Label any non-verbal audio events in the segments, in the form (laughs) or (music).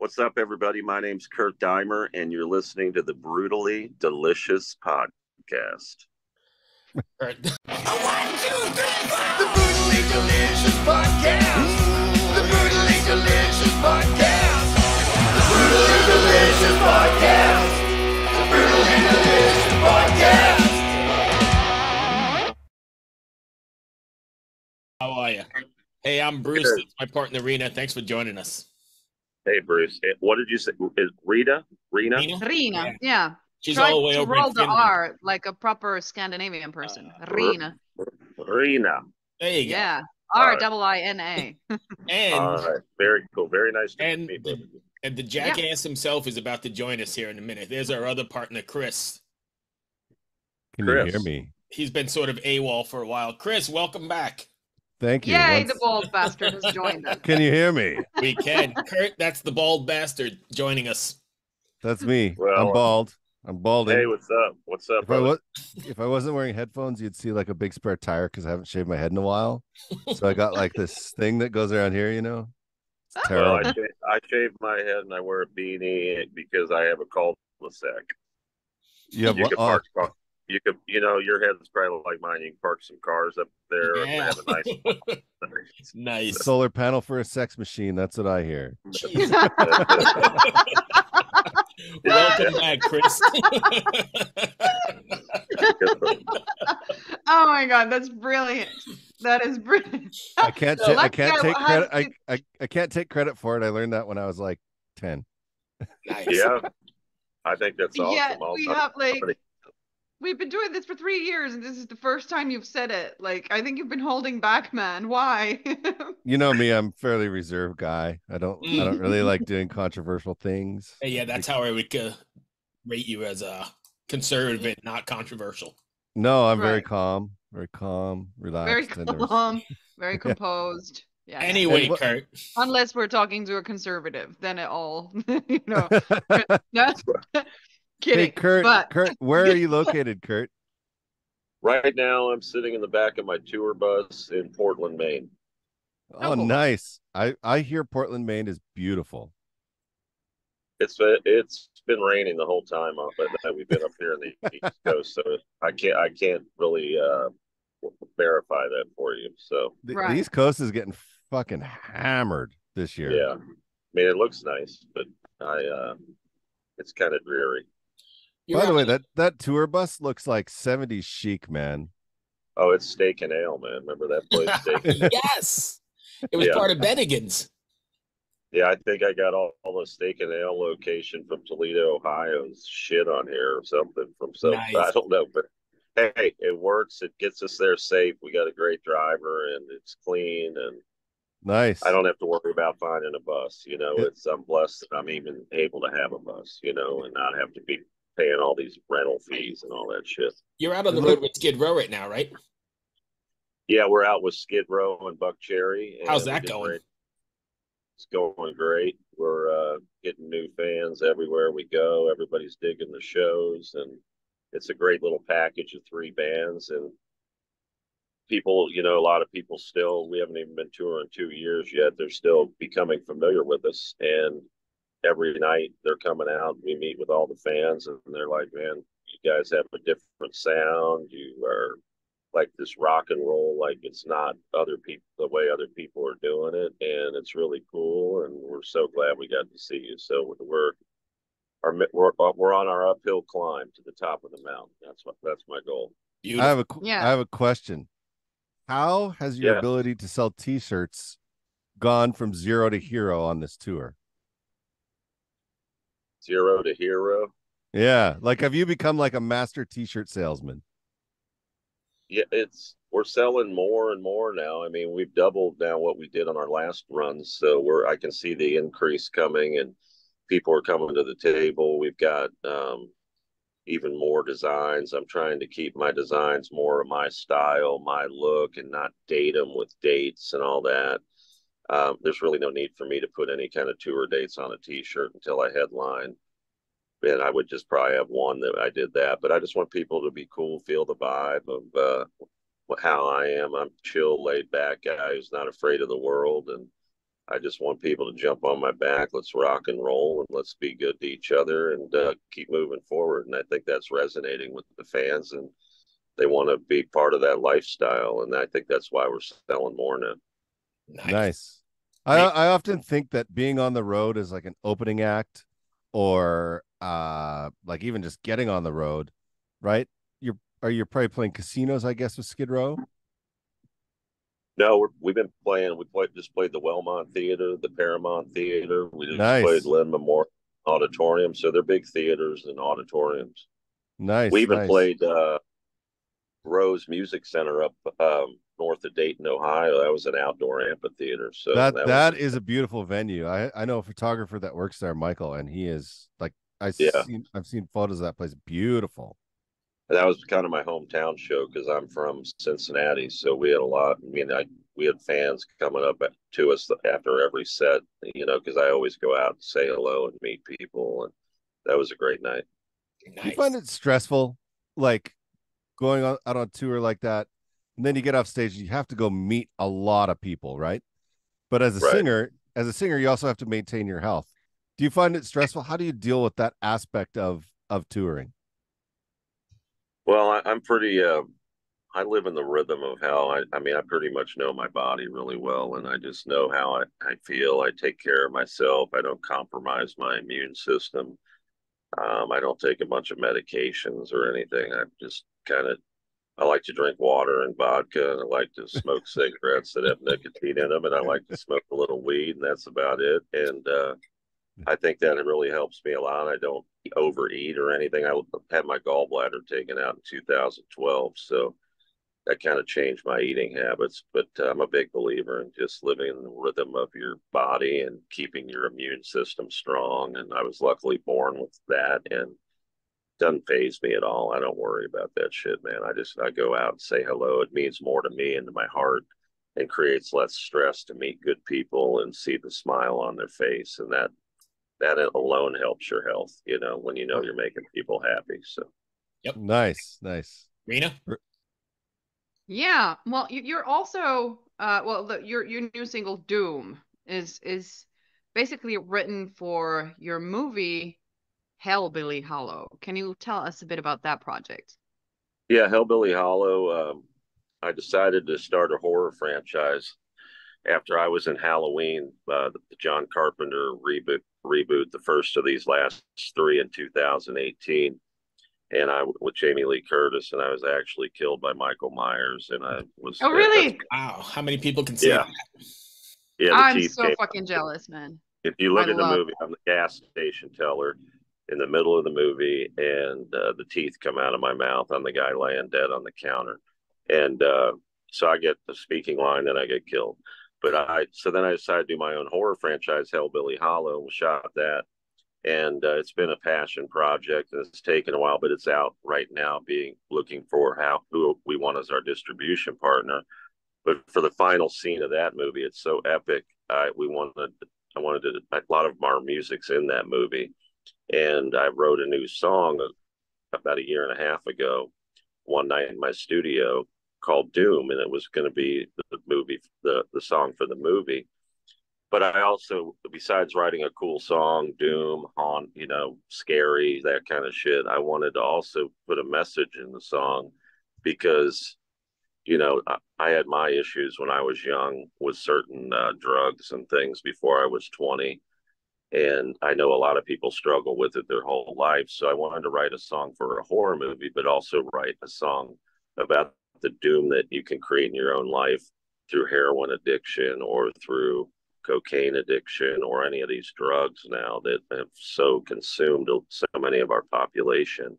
What's up, everybody? My name's Kurt Deimer, and you're listening to the Brutally Delicious Podcast. One, two, three, four. The brutally delicious podcast. The brutally delicious podcast. The brutally delicious podcast. The brutally delicious podcast. How are you? Hey, I'm Bruce. Good. That's my partner, Rena. Thanks for joining us. Hey, Bruce. What did you say? Is Rita? Rena? Rena? Rina, Yeah. yeah. She's Try all the way to over roll in the Finland. R like a proper Scandinavian person. Uh, Rina. Rena. There you go. Yeah. All R double I N A. (laughs) (laughs) And All right. Very cool. Very nice to And- meet both you. and the jackass himself is about to join us here in a minute. There's our other partner, Chris. Can Chris. you hear me? He's been sort of AWOL for a while. Chris, welcome back. Thank you. Yay, Once- the bald bastard has joined us. Can you hear me? We can. Kurt, that's the bald bastard joining us. That's me. Well, I'm bald. I'm balding. Hey, what's up? What's up, if I was if I wasn't wearing headphones, you'd see like a big spare tire because I haven't shaved my head in a while. So I got like this (laughs) thing that goes around here, you know. It's oh. Well, I, terrible. I shave my head and I wear a beanie because I have a cul-de-sac. You have you what? could Oh, park, car- you could, you know, your head's probably like mine. You can park some cars up there and Yeah. have a nice. (laughs) (laughs) nice. solar panel for a sex machine. That's what I hear. (laughs) Welcome back, Chris. oh my god, that's brilliant. That is brilliant. I can't. So ta- I can't take on credit. I, I I can't take credit for it. I learned that when I was like ten. nice. yeah, I think that's awesome. yeah, we have like somebody- we've been doing this for three years and this is the first time you've said it. Like I think you've been holding back, man. Why? (laughs) You know me. I'm a fairly reserved guy. I don't. I don't really like doing controversial things. Hey, yeah, that's how I would uh, rate you as a conservative and not controversial. No, I'm very calm. Very calm, relaxed. very I never- calm, very (laughs) composed. Yeah. Anyway, what- Kurt, Unless we're talking to a conservative, then it all, (laughs) you know. no, kidding. hey, Kurt. but Kurt, (laughs) where are you located, Kurt? Right now, I'm sitting in the back of my tour bus in Portland, Maine. Oh, Oh. nice. I I hear Portland, Maine is beautiful. It's been it's been raining the whole time uh, but that we've been up here in the (laughs) East Coast, so I can't I can't really uh, verify that for you. So The, Right. the East Coast is getting fucking hammered this year. yeah, I mean it looks nice, but I uh, it's kind of dreary. You're By the way, that that tour bus looks like 70s chic, man. Oh, it's Steak and Ale, man. Remember that place, (laughs) Steak and Ale? yes, it was Yeah. part of Bennigan's. Yeah, I think I got all, all the Steak and Ale location from Toledo, Ohio's shit on here or something from some. Nice. I don't know, but hey, it works. It gets us there safe. We got a great driver, and it's clean, and Nice. I don't have to worry about finding a bus. You know, Yeah. it's I'm blessed that I'm even able to have a bus. You know, and not have to be paying all these rental fees and all that shit. You're out on the road with Skid Row right now, right? Yeah, we're out with Skid Row and Buckcherry. and How's that going? great. It's going great. We're uh, getting new fans everywhere we go. Everybody's digging the shows, and it's a great little package of three bands. And people, you know, a lot of people still. We haven't even been touring two years yet. They're still becoming familiar with us, and every night they're coming out. We meet with all the fans, and they're like, "Man, you guys have a different sound. You are." like this rock and roll like it's not other people the way other people are doing it and it's really cool and we're so glad we got to see you so we're our we're, we're on our uphill climb to the top of the mountain that's what that's my goal I have a Yeah. I have a question. How has your Yeah. ability to sell t-shirts gone from zero to hero on this tour? Zero to hero? Yeah, like have you become like a master t-shirt salesman? yeah it's we're selling more and more now. I mean we've doubled now what we did on our last runs so we're i can see the increase coming and people are coming to the table. We've got um even more designs. I'm trying to keep my designs more of my style my look and not date them with dates and all that um, there's really no need for me to put any kind of tour dates on a t-shirt until i headline and I would just probably have one that I did that. But I just want people to be cool, feel the vibe of uh, how I am. I'm chill, laid back guy who's not afraid of the world, and I just want people to jump on my back. Let's rock and roll and let's be good to each other and uh, keep moving forward. And I think that's resonating with the fans and they want to be part of that lifestyle. And I think that's why we're selling more now. Nice. I I often think that being on the road is like an opening act or uh like even just getting on the road, right? You're are you probably playing casinos, I guess, with Skid Row? No, we're, we've been playing. We played just played the Wellmont Theater, the Paramount Theater. We just Nice. played Lynn Memorial Auditorium. So they're big theaters and auditoriums. Nice. we even nice. played uh, Rose Music Center up um, north of Dayton, Ohio. That was an outdoor amphitheater. So that was- that is a beautiful venue. I I know a photographer that works there, Michael, and he is like I Yeah. seen I've seen photos of that place. Beautiful. that was kind of my hometown show because I'm from Cincinnati. So we had a lot. I mean, I we had fans coming up to us after every set. You know, because I always go out and say hello and meet people, and that was a great night. Do you find it stressful, like going on out on tour like that, and then you get off stage and you have to go meet a lot of people, right? But as a Right. singer, as a singer, you also have to maintain your health. Do you find it stressful? How do you deal with that aspect of of touring? Well, I, I'm pretty. Uh, I live in the rhythm of how I. I mean, I pretty much know my body really well, and I just know how I, I feel. I take care of myself. I don't compromise my immune system. Um, I don't take a bunch of medications or anything. I just kind of. I like to drink water and vodka, and I like to smoke (laughs) cigarettes that have nicotine in them, and I like to smoke a little weed, and that's about it. And uh, I think that it really helps me a lot. I don't overeat or anything. I had my gallbladder taken out in 2012, so that kind of changed my eating habits. But uh, I'm a big believer in just living in the rhythm of your body and keeping your immune system strong. And I was luckily born with that, and doesn't phase me at all. I don't worry about that shit, man. I just I go out and say hello. It means more to me and to my heart and creates less stress to meet good people and see the smile on their face and that that alone helps your health you know when you know you're making people happy so Yep. Nice, nice. Rena? Yeah. Well, you, you're also uh well the, your your new single Doom is is basically written for your movie Hellbilly Hollow. Can you tell us a bit about that project? yeah hellbilly hollow um, i decided to start a horror franchise after i was in halloween uh, the john carpenter reboot reboot the first of these last three in 2018 and i with jamie lee curtis and i was actually killed by michael myers and i was Oh, really? Wow. How many people can see Yeah. that? yeah I'm so came fucking jealous, man. if you look I at the love- movie, I'm the gas station teller in the middle of the movie, and uh, the teeth come out of my mouth on the guy laying dead on the counter, and uh, so I get the speaking line, and I get killed. But I so then I decided to do my own horror franchise, Hellbilly Hollow, and shot that, and uh, it's been a passion project, and it's taken a while, but it's out right now, being looking for how who we want as our distribution partner. But for the final scene of that movie, it's so epic. I we wanted I wanted to a lot of our music's in that movie, and I wrote a new song about a year and a half ago, one night in my studio called Doom, and it was going to be the movie, the the song for the movie. But I also, besides writing a cool song, Doom, haunt, you know, scary, that kind of shit, I wanted to also put a message in the song because you know, I, had my issues when I was young with certain uh, drugs and things before I was 20. And I know a lot of people struggle with it their whole life. So I wanted to write a song for a horror movie, but also write a song about the doom that you can create in your own life through heroin addiction or through cocaine addiction or any of these drugs now that have so consumed so many of our population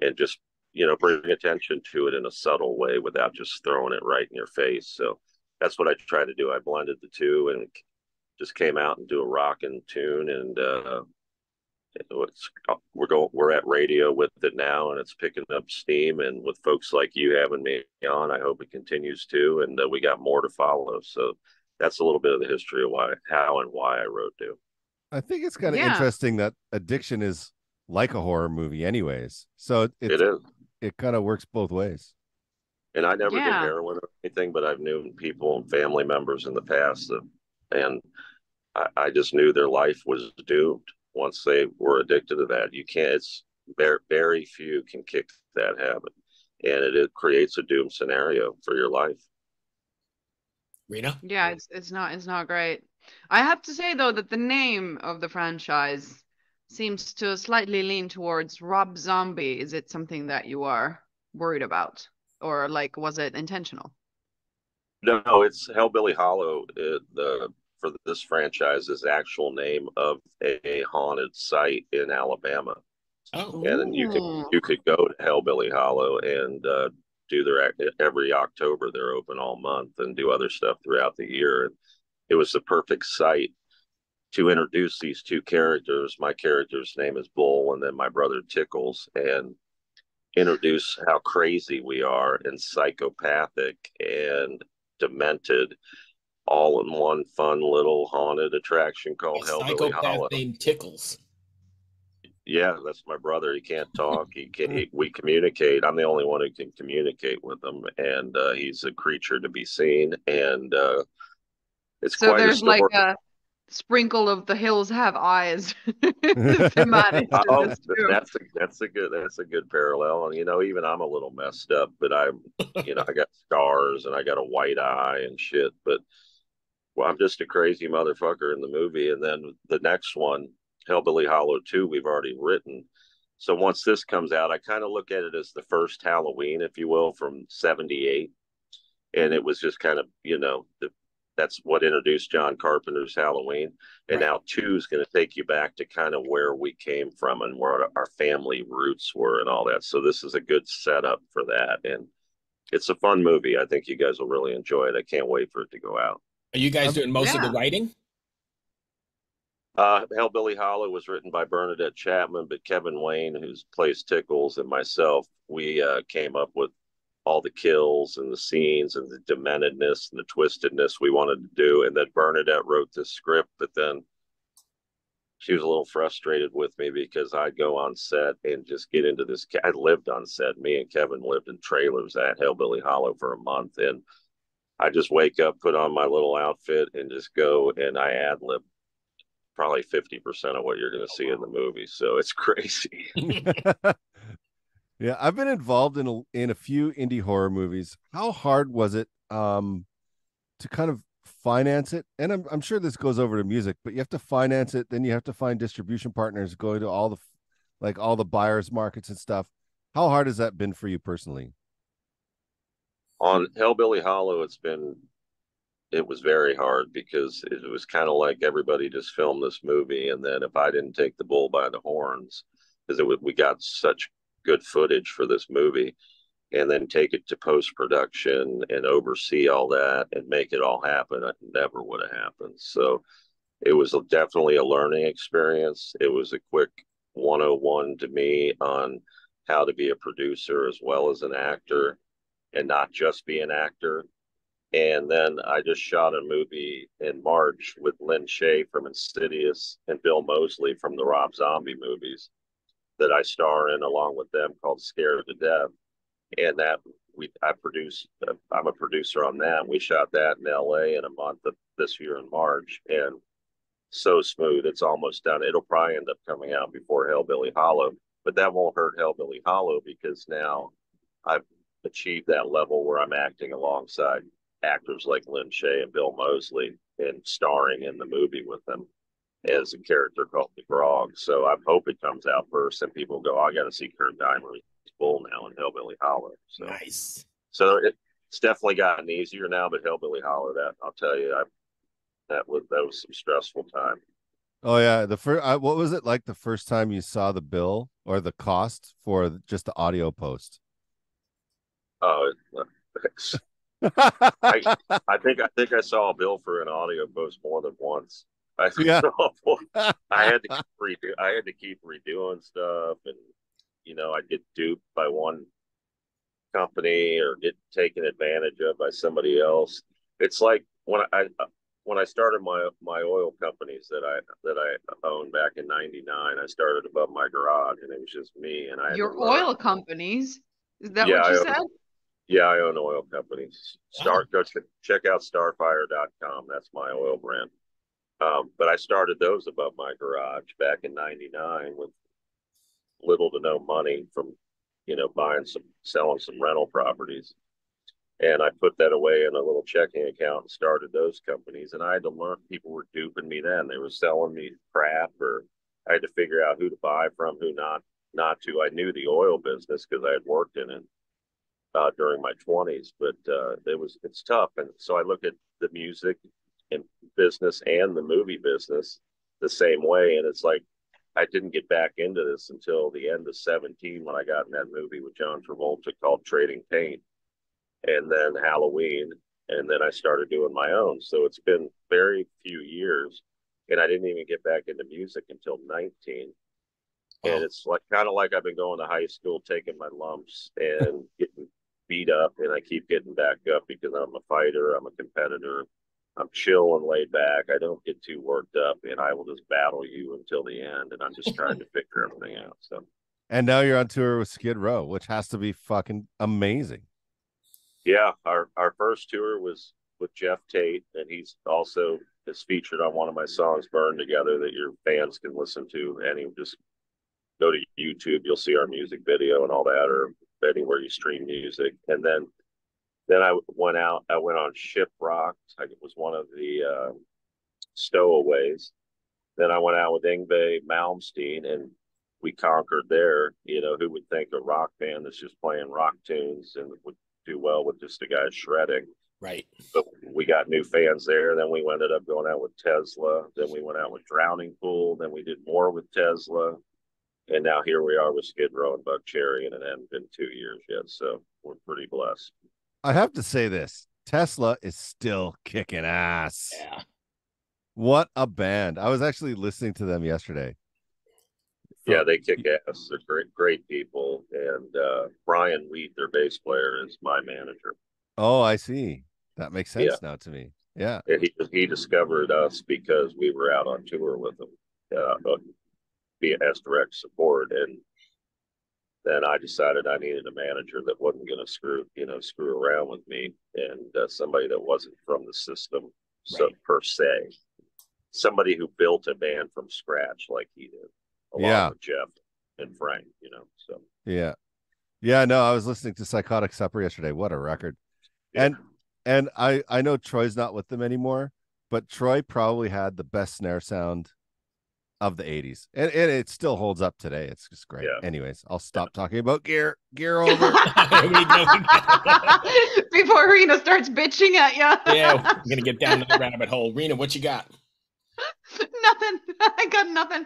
and just you know, bring attention to it in a subtle way without just throwing it right in your face. So that's what I tried to do. I blended the two and just came out and do a rockin' tune and uh it's, we're going we're at radio with it now and it's picking up steam and with folks like you having me on i hope it continues to and uh, we got more to follow so that's a little bit of the history of why how and why i wrote do I think it's kind of Yeah. interesting that addiction is like a horror movie, anyways. So it it is it kind of works both ways. And I never Yeah. did heroin or anything, but I've known people and family members in the past that, and I, I just knew their life was doomed once they were addicted to that. You can't. It's very very few can kick that habit, and it, it creates a doom scenario for your life. Rena? Yeah, it's it's not it's not great. I have to say though that the name of the franchise seems to slightly lean towards Rob Zombie. Is it something that you are worried about, or like was it intentional? No, it's Hellbilly Hollow. It, the for this franchise is actual name of a haunted site in Alabama, Oh, and then you could you could go to Hellbilly Hollow and uh, do their ac- every October. They're open all month and do other stuff throughout the year. And it was the perfect site to introduce these two characters. My character's name is Bull, and then my brother Tickles, and introduce how crazy we are and psychopathic and demented all in one fun little haunted attraction called a Hellbilly psychopath Hollow. named Tickles. Yeah, that's my brother. He can't talk. He (laughs) can. He, we communicate. I'm the only one who can communicate with him, and uh, he's a creature to be seen. And uh, it's So quite a there's story. like a sprinkle of the hills have eyes (laughs) thematic (laughs) Oh, that's a that's a good that's a good parallel. And you know, even I'm a little messed up, but I'm you know I got scars and I got a white eye and shit. But well, I'm just a crazy motherfucker in the movie. And then the next one, Hellbilly Hollow Two, we've already written. So once this comes out, I kind of look at it as the first Halloween, if you will, from '78, and mm-hmm. it was just kind of you know the, that's what introduced John Carpenter's Halloween. And Right. now two is going to take you back to kind of where we came from and where our family roots were and all that. So this is a good setup for that. And it's a fun movie. I think you guys will really enjoy it. I can't wait for it to go out. Are you guys Um, doing most of the writing? Uh, Hellbilly Hollow was written by Bernadette Chapman, but Kevin Wayne, who's plays Tickles, and myself, we uh, came up with all the kills and the scenes and the dementedness and the twistedness we wanted to do. And then Bernadette wrote this script, but then she was a little frustrated with me because I'd go on set and just get into this. I lived on set. Me and Kevin lived in trailers at Hellbilly Hollow for a month, and I just wake up, put on my little outfit, and just go and I ad lib probably fifty percent of what you're going to see in the movie. So it's (laughs) crazy. (laughs) (laughs) yeah, I've been involved in a, in a few indie horror movies. How hard was it um to kind of finance it? And I'm I'm sure this goes over to music, but you have to finance it, then you have to find distribution partners going to all the like all the buyers markets and stuff. How hard has that been for you personally? on Hellbilly Hollow, it's been it was very hard because it was kind of like everybody just filmed this movie, and then if I didn't take the bull by the horns, because we got such good footage for this movie, and then take it to post production and oversee all that and make it all happen, it never would have happened. So it was definitely a learning experience. It was a quick 101 to me on how to be a producer as well as an actor and not just be an actor. And then I just shot a movie in March with Lin Shaye from Insidious and Bill Moseley from the Rob Zombie movies that I star in along with them called Scared to Death. And that we I produced uh, I'm a producer on that. We shot that in LA in a month of this year in March and so smooth. It's almost done. It'll probably end up coming out before Hellbilly Hollow, but that won't hurt Hellbilly Hollow because now I've achieved that level where I'm acting alongside actors like Lin Shaye and Bill Moseley and starring in the movie with them as a character called the Grog. So I hope it comes out first and people go, oh, I got to see Kurt Deimer's Bull now in Hellbilly Holler. So, Nice. so it, it's definitely gotten easier now, but Hellbilly Holler, that I'll tell you, I, that was that was some stressful time. Oh yeah, the first uh, what was it like the first time you saw the bill or the cost for just the audio post? Oh, it's- (laughs) I, I think I think I saw a bill for an audio post more than once. I (laughs) Yeah. saw, (laughs) I had to (laughs) keep redo, I had to keep redoing stuff, and you know, I get duped by one company or get taken advantage of by somebody else. It's like when I uh, when I started my my oil companies that I that I owned back in '99. I started above my garage, and it was just me. And I Your to learn- oil companies. Is that Yeah, what you I- said? Yeah, I own oil companies. Start go ch- check out starfire.com. That's my oil brand. Um, but I started those above my garage back in '99 with little to no money from, you know, buying some, selling some rental properties. And I put that away in a little checking account and started those companies. And I had to learn people were duping me then. They were selling me crap, or I had to figure out who to buy from, who not not to. I knew the oil business because I had worked in it uh, during my 20s, but uh, it was it's tough. And so I look at the music business and the movie business the same way. And it's like I didn't get back into this until the end of 17 when I got in that movie with John Travolta called Trading Paint, and then Halloween, and then I started doing my own. So it's been very few years, and I didn't even get back into music until 19 and it's like kind of like I've been going to high school, taking my lumps and (laughs) getting beat up, and I keep getting back up because I'm a fighter, I'm a competitor, I'm chill and laid back. I don't get too worked up, and I will just battle you until the end. And I'm just trying to figure (laughs) everything out. So, And now you're on tour with Skid Row, which has to be fucking amazing. yeah, our our first tour was with Geoff Tate, and he's also is featured on one of my songs, "Burn Together," that your fans can listen to. And he just go to YouTube, you'll see our music video and all that, or anywhere you stream music. And then then I went out. I went on Ship Shiprocked. I was one of the uh, stowaways. Then I went out with Yngwie Malmsteen, and we conquered there. You know, who would think a rock band that's just playing rock tunes and would do well with just a guy shredding? Right. But we got new fans there. Then we ended up going out with Tesla. Then we went out with Drowning Pool. Then we did more with Tesla. And now here we are with Skid Row and Buckcherry, and it hasn't been two years yet. So we're pretty blessed. I have to say this Tesla is still kicking ass. Yeah. What a band. I was actually listening to them yesterday. Yeah, they kick ass. They're great, great people. And uh, Brian Wheat, their bass player, is my manager. Oh, I see. That makes sense Yeah. now to me. Yeah. And he he discovered us because we were out on tour with him, uh, via S Direct support, and then I decided I needed a manager that wasn't going to screw you know screw around with me, and uh, somebody that wasn't from the system, so Right. per se, somebody who built a band from scratch like he did, along Yeah. with Jeff and Frank, you know. So Yeah. Yeah, no, I was listening to Psychotic Supper yesterday. What a record. yeah. And and I I know Troy's not with them anymore, but Troy probably had the best snare sound of the 80s. And, and it still holds up today. It's just great. Yeah. Anyways, I'll stop talking about gear. Gear (laughs) over. (laughs) Before Rena starts bitching at you. yeah, we're gonna get down to the rabbit hole. Rena, what you got? (laughs) nothing. I got nothing.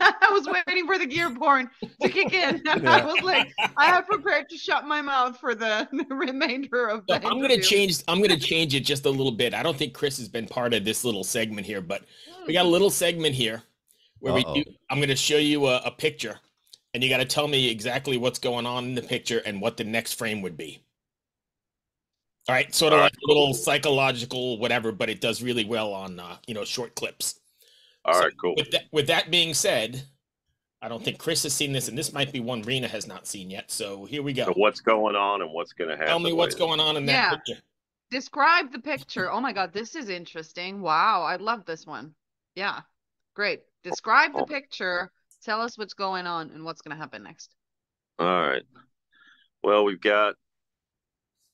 I was waiting for the gear porn to kick in. I was like, I have prepared to shut my mouth for the, the remainder of the No, I'm gonna change. I'm gonna change it just a little bit. I don't think Chris has been part of this little segment here, but we got a little segment here where Uh-oh. we do. I'm gonna show you a, a picture, and you got to tell me exactly what's going on in the picture and what the next frame would be. All right, sort of All like right, a little psychological whatever, but it does really well on uh, you know short clips. all So right, cool. With that, with that being said, I don't think Chris has seen this, and this might be one Rena has not seen yet. So here we go. So what's going on and what's going to happen? Tell me what's later. going on in that Yeah. picture. Describe the picture. Oh my god, this is interesting. Wow, I love this one. Yeah, great. Describe the Oh. picture. Tell us what's going on and what's going to happen next. All right. Well, we've got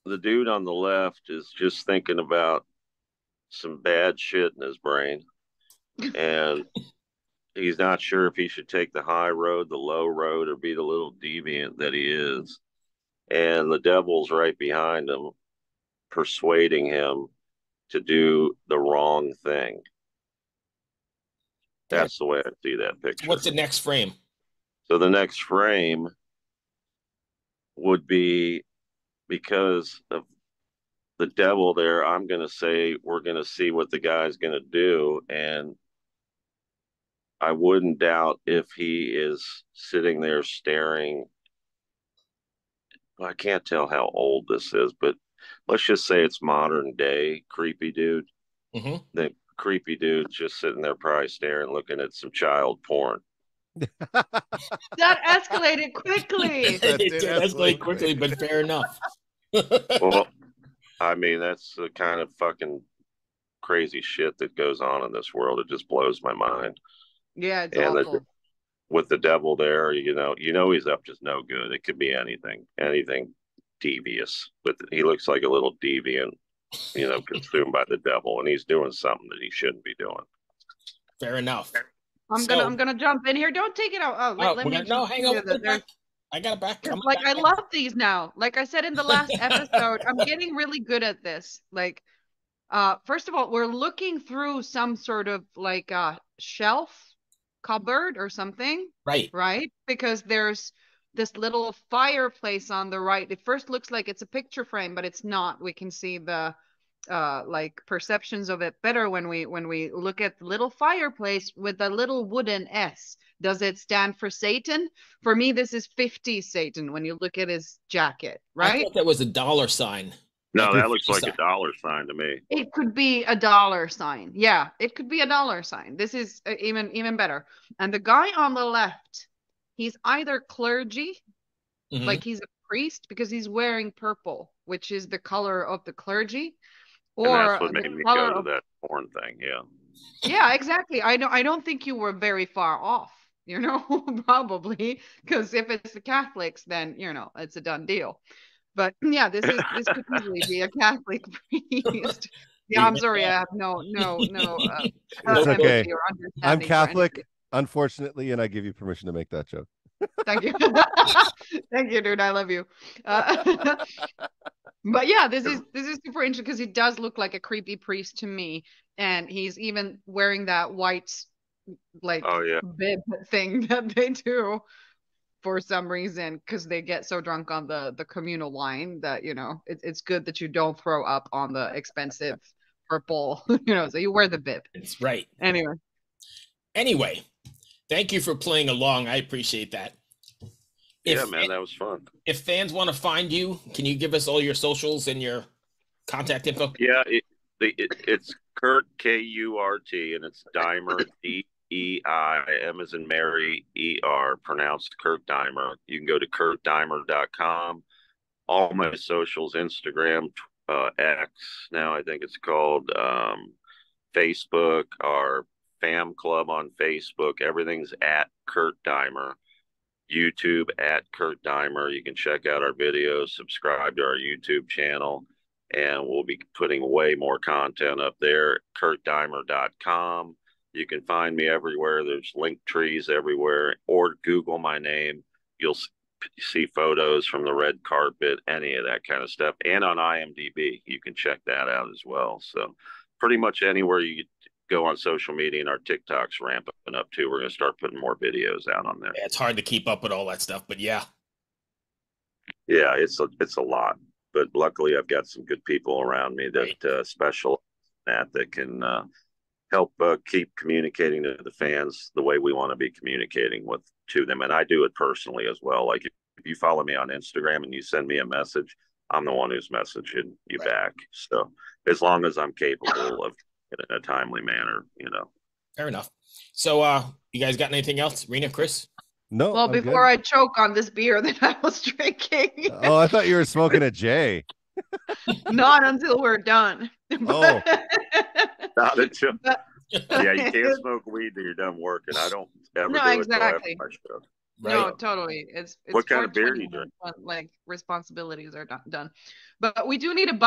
the dude on the left is just thinking about some bad shit in his brain. And he's not sure if he should take the high road, the low road, or be the little deviant that he is. And the devil's right behind him, persuading him to do the wrong thing. That's the way I see that picture. What's the next frame? So the next frame would be because of the devil there, I'm going to say we're going to see what the guy's going to do. And I wouldn't doubt if he is sitting there staring. I can't tell how old this is, but let's just say it's modern day creepy dude. hmm The creepy dude just sitting there, probably staring, looking at some child porn. (laughs) That escalated quickly. (laughs) That it did did escalate escalate quickly, but fair enough. (laughs) Well, I mean, that's the kind of fucking crazy shit that goes on in this world. It just blows my mind. Yeah, it's And the- With the devil there, you know, you know he's up to no good. It could be anything, anything devious. But he looks like a little deviant, you know, consumed by the devil, and he's doing something that he shouldn't be doing. Fair enough. I'm So- gonna I'm gonna jump in here. Don't take it out. Oh, let, Oh, let me gonna- no, hang on. the- wait, there's- back. I got it back. I'm like I back. love these now. Like I said in the last (laughs) episode, I'm getting really good at this. Like, uh, first of all, we're looking through some sort of like uh shelf cupboard or something, Right. right? Because there's this little fireplace on the right. It first looks like it's a picture frame, but it's not. We can see the uh like perceptions of it better when we when we look at the little fireplace with the little wooden S. Does it stand for Satan? For me, this is 50 Satan when you look at his jacket, right? I thought that was a dollar sign. No, that looks like sign. a dollar sign to me. It could be a dollar sign. Yeah, it could be a dollar sign. This is uh, even even better. And the guy on the left, he's either clergy, Mhm. like he's a priest because he's wearing purple, which is the color of the clergy, And or that's what made me color go to of that porn thing. Yeah. Yeah, exactly. I don't I don't think you were very far off, (laughs) you know, probably, because if it's the Catholics, then you know it's a done deal. But (clears throat) yeah, this is this could easily be a (laughs) Catholic priest. Yeah, I'm (laughs) sorry, I have no no no. Uh, It's okay. I'm Catholic, anything. Unfortunately, and I give you permission to make that joke. Thank you, (laughs) (laughs) thank you, dude. I love you. Uh, (laughs) but yeah, this is this is super interesting because he does look like a creepy priest to me, and he's even wearing that white like Oh yeah. bib thing that they do for some reason because they get so drunk on the the communal wine that you know it, it's good that you don't throw up on the expensive purple you know so you wear the bib It's right. anyway Anyway, thank you for playing along. I appreciate that. Yeah, man, that was fun. if fans want to find you, can you give us all your socials and your contact info? Yeah, it, the, it, it's Kurt K U R T, and it's Deimer (laughs) D E I M as in Mary E R, pronounced Kurt Deimer. You can go to kurtdeimer.com. All my socials, Instagram, uh, X. Now I think it's called um, Facebook. Our fam club on Facebook. Everything's at Kurt Deimer. YouTube at Kurt Deimer. You can check out our videos, subscribe to our YouTube channel and we'll be putting way more content up there. KurtDeimer.com. You can find me everywhere. There's link trees everywhere, or Google my name. You'll see photos from the red carpet, any of that kind of stuff, and on IMDb. You can check that out as well. So, pretty much anywhere you go on social media, and our TikTok's ramping up too. We're going to start putting more videos out on there. Yeah, it's hard to keep up with all that stuff, but yeah. Yeah, it's a it's a lot, but luckily I've got some good people around me that uh, special that that can uh, help uh, keep communicating to the fans the way we want to be communicating with to them, and I do it personally as well. Like if, if you follow me on Instagram and you send me a message, I'm the one who's messaging you Right. back. So as long as I'm capable of in a timely manner, you know. Fair enough. So, uh, you guys got anything else, Rena, Chris? No. well I'm good. before i choke on this beer (laughs) that i was drinking Oh, I thought you were smoking a J. (laughs) not until we're done Oh. (laughs) Not until But- yeah, you can't smoke weed till you're done working. I don't ever No, do it exactly. till after my show. No, totally. It's, it's What kind of beer do you 4:20 when, Like responsibilities are done, done. But we do need a bump